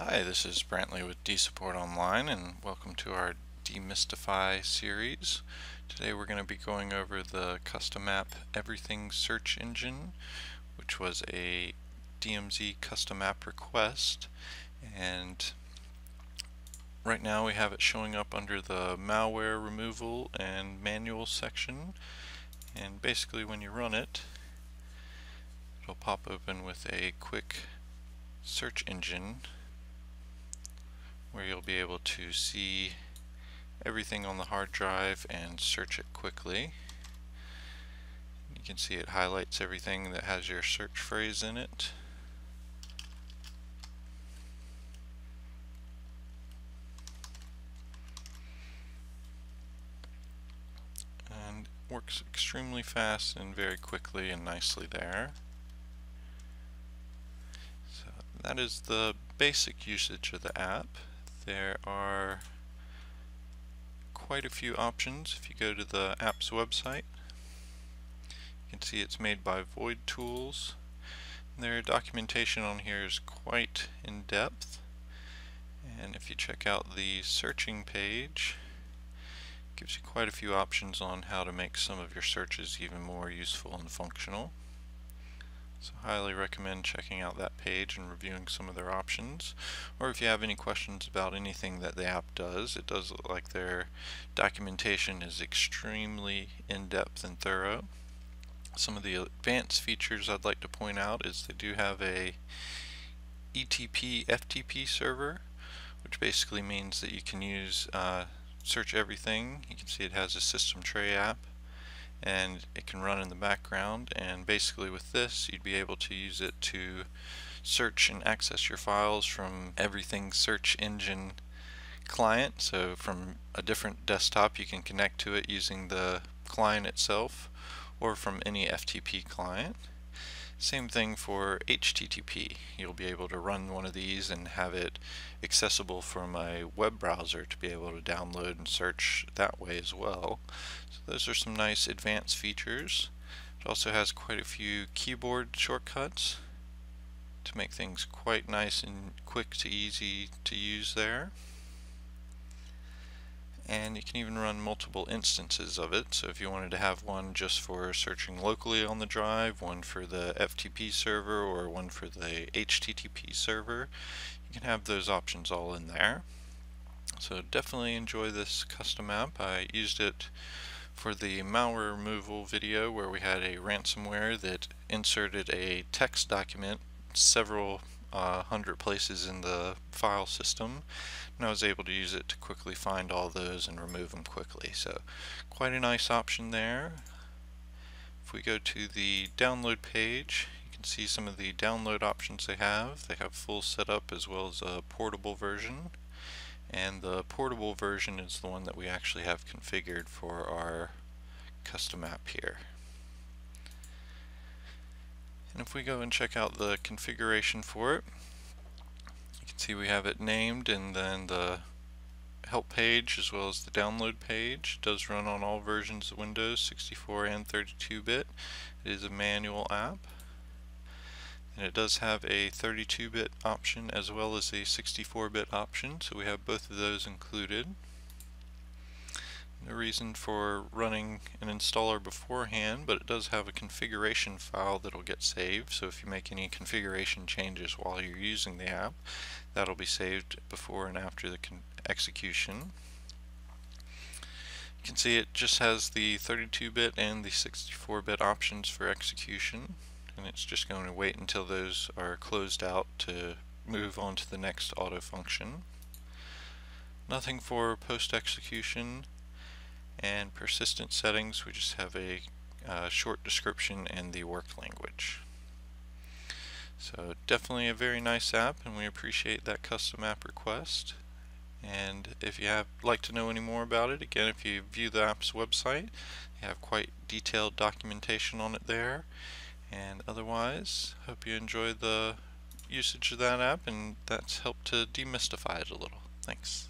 Hi, this is Brantley with DSupport Online and welcome to our Demystify series. Today we're going to be going over the custom app Everything Search Engine which was a DMZ custom app request. And right now we have it showing up under the malware removal and manual section. And basically when you run it it'll pop open with a quick search engine where you'll be able to see everything on the hard drive and search it quickly. You can see it highlights everything that has your search phrase in it. And works extremely fast and very quickly and nicely there. So that is the basic usage of the app there are quite a few options if you go to the app's website. You can see it's made by Void Tools. Their documentation on here is quite in depth and if you check out the searching page gives you quite a few options on how to make some of your searches even more useful and functional. So highly recommend checking out that page and reviewing some of their options. Or if you have any questions about anything that the app does, it does look like their documentation is extremely in-depth and thorough. Some of the advanced features I'd like to point out is they do have a ETP FTP server, which basically means that you can use uh, search everything. You can see it has a system tray app and it can run in the background. And basically with this you'd be able to use it to search and access your files from everything search engine client. So from a different desktop you can connect to it using the client itself or from any FTP client same thing for HTTP. You'll be able to run one of these and have it accessible from a web browser to be able to download and search that way as well. So those are some nice advanced features. It also has quite a few keyboard shortcuts to make things quite nice and quick to easy to use there and you can even run multiple instances of it. So if you wanted to have one just for searching locally on the drive one for the FTP server or one for the HTTP server you can have those options all in there. So definitely enjoy this custom app. I used it for the malware removal video where we had a ransomware that inserted a text document several uh, hundred places in the file system and I was able to use it to quickly find all those and remove them quickly. So quite a nice option there. If we go to the download page you can see some of the download options they have. They have full setup as well as a portable version. And the portable version is the one that we actually have configured for our custom app here and if we go and check out the configuration for it, you can see we have it named and then the help page as well as the download page. It does run on all versions of Windows, 64 and 32-bit. It is a manual app. And it does have a 32-bit option as well as a 64-bit option, so we have both of those included. Reason for running an installer beforehand, but it does have a configuration file that'll get saved. So if you make any configuration changes while you're using the app, that'll be saved before and after the execution. You can see it just has the 32-bit and the 64-bit options for execution, and it's just going to wait until those are closed out to move on to the next auto function. Nothing for post-execution and persistent settings we just have a uh, short description and the work language. So definitely a very nice app and we appreciate that custom app request. And if you have like to know any more about it, again if you view the app's website, you have quite detailed documentation on it there. And otherwise, hope you enjoy the usage of that app and that's helped to demystify it a little. Thanks.